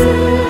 see.